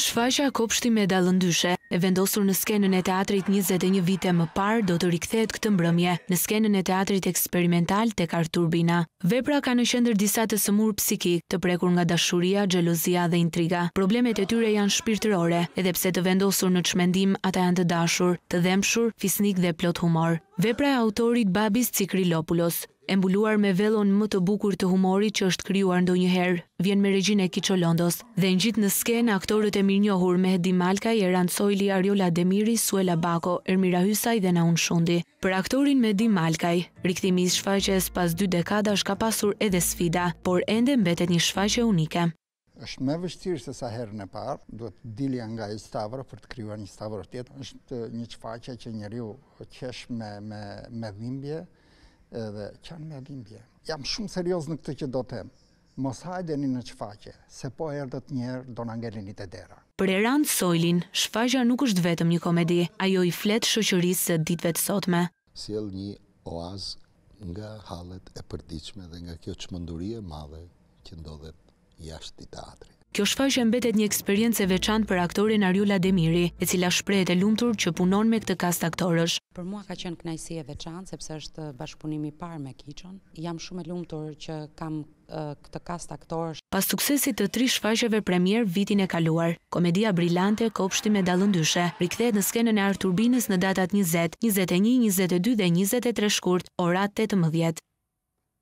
Shfaqja Kopshti me dallëndyshe, e vendosur në skenën e Teatrit njëzet e një vite më parë, do të rikthehet këtë mbrëmje, në skenën e Teatrit Eksperimental tek Art Turbina. Vepra ka në qendër disa të sëmurë psikikë, të prekur nga dashuria, xhelozia dhe intriga. Problemet e tyre janë shpirtërore, edhe pse të vendosur në çmendim, ata janë të dashur, të dhembshur, fisnikë dhe plot humor. Vepra e autorit Babis Cikrilopulos. E mbuluar me vellon më të bukur të humorit që është krijuar ndonjëherë, vjen me regjinë e Kiço Londos. Dhe ngjit në skenë aktorët e mirënjohur Mehdi Malkaj, Erand Sojli, Arjola Demiri, Suela Bako, Ermira Hysaj dhe Naun Shundi. Për aktorin Mehdi Malkaj, rikthimi i shfaqjes pas dy dekadash ka pasur edhe sfida, por ende mbetet një shfaqje unike. Është më e vështirë se sa herën e parë, duhet dilja nga ai Stavro për të krijuar një Stavro tjetër. Është një çfaqje që njeriu qesh me me me dhimbje edhe qan me dhimbje. Jam shumë serioz në këtë që do të them. Mos hajdeni në çfaqje, se po erdhët një herë do na ngeleni te dera. Për Erand Sojlin, shfaqja nuk është vetëm një komedi, ajo i flet shoqërisë së ditëve të sotme. Sjell një oaz nga hallet e përditshme dhe nga kjo çmenduri e madhe që ndodhet jashtë këtij teatri. Kjo shfaqje mbetet një eksperiencë e veçantë për aktoren Arjola Demiri, e cila shprehet e lumtur që punon me këtë kast aktorësh. Për mua ka qenë kënaqësi e veçantë sepse është bashkëpunimi i parë me Kiçon. Jam shumë e lumtur që kam këtë kast aktorësh. Pas suksesit të tri shfaqjeve premierë vitin e kaluar, komedia brilante Kopshti me dallëndyshe rikthehet në skenën e ArTurbinës në datat njëzet, njëzet e një, njëzet e dy dhe njëzet e tre shkurt, ora tetëmbëdhjetë.